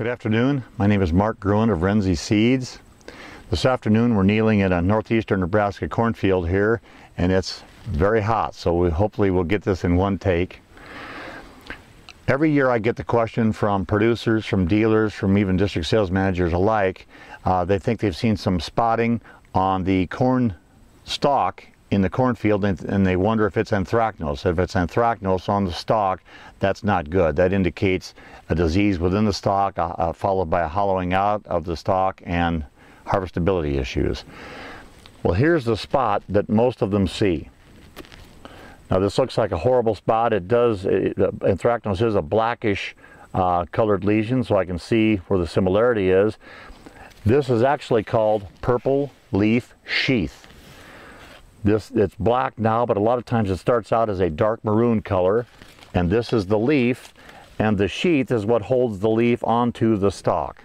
Good afternoon. My name is Mark Gruen of Renze Seeds. This afternoon we're kneeling in a northeastern Nebraska cornfield here and it's very hot so we hopefully we'll get this in one take. Every year I get the question from producers, from dealers, from even district sales managers alike. Uh, they think they've seen some spotting on the corn stalk in the cornfield and, and, they wonder if it's anthracnose. If it's anthracnose on the stalk, that's not good. That indicates a disease within the stalk uh, uh, followed by a hollowing out of the stalk and harvestability issues. Well, here's the spot that most of them see. Now this looks like a horrible spot. It does, it, anthracnose is a blackish uh, colored lesion, so I can see where the similarity is. This is actually called purple leaf sheath. This It's black now, but a lot of times it starts out as a dark maroon color. And this is the leaf, and the sheath is what holds the leaf onto the stalk.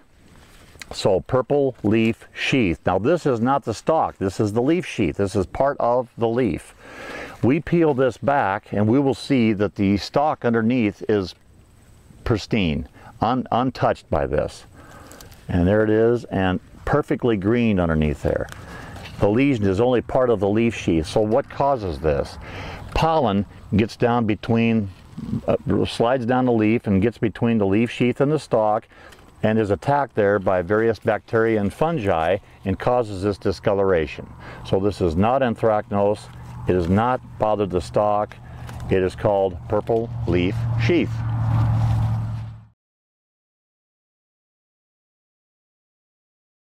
So purple leaf sheath. Now this is not the stalk, this is the leaf sheath. This is part of the leaf. We peel this back and we will see that the stalk underneath is pristine, un untouched by this. And there it is, and perfectly green underneath there. The lesion is only part of the leaf sheath. So what causes this? Pollen gets down between, uh, slides down the leaf and gets between the leaf sheath and the stalk and is attacked there by various bacteria and fungi and causes this discoloration. So this is not anthracnose, it has not bothered the stalk, it is called purple leaf sheath.